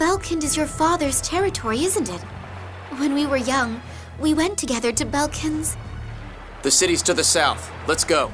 Belkend is your father's territory, isn't it? When we were young, we went together to Belkend's. The city's to the south. Let's go.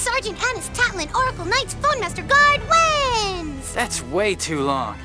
Sergeant Anise Tatlin Oracle Knights Fon Master Guardian! That's way too long.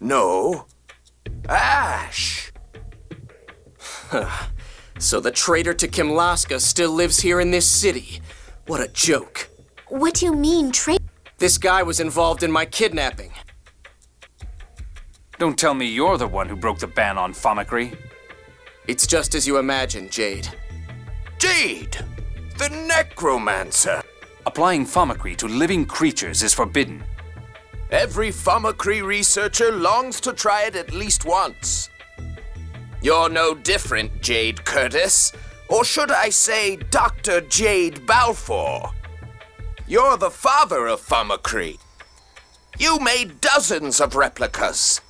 No. Ash. So the traitor to Kimlasca still lives here in this city. What a joke. What do you mean, traitor? This guy was involved in my kidnapping. Don't tell me you're the one who broke the ban on Fomicry. It's just as you imagine, Jade. Jade! The necromancer! Applying Fomicry to living creatures is forbidden. Every Fomicry researcher longs to try it at least once. You're no different, Jade Curtiss. Or should I say, Dr. Jade Balfour? You're the father of Fomicry. You made dozens of replicas.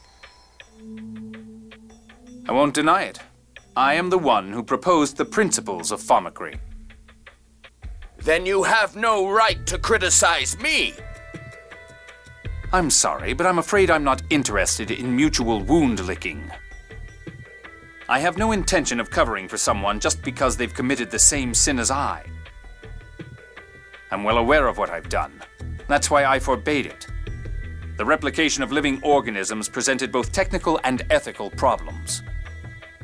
I won't deny it. I am the one who proposed the principles of Fomicry. Then you have no right to criticize me. I'm sorry, but I'm afraid I'm not interested in mutual wound licking. I have no intention of covering for someone just because they've committed the same sin as I. I'm well aware of what I've done. That's why I forbade it. The replication of living organisms presented both technical and ethical problems.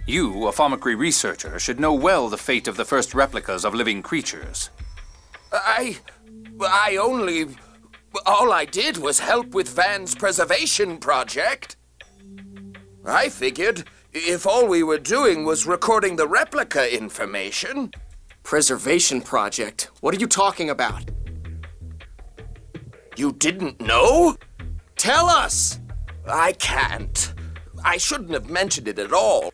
You, a Fomicry researcher, should know well the fate of the first replicas of living creatures. I. I only. All I did was help with Van's preservation project. I figured if all we were doing was recording the replica information. Preservation project? What are you talking about? You didn't know? Tell us! I can't. I shouldn't have mentioned it at all.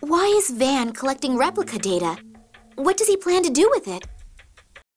Why is Van collecting replica data? What does he plan to do with it?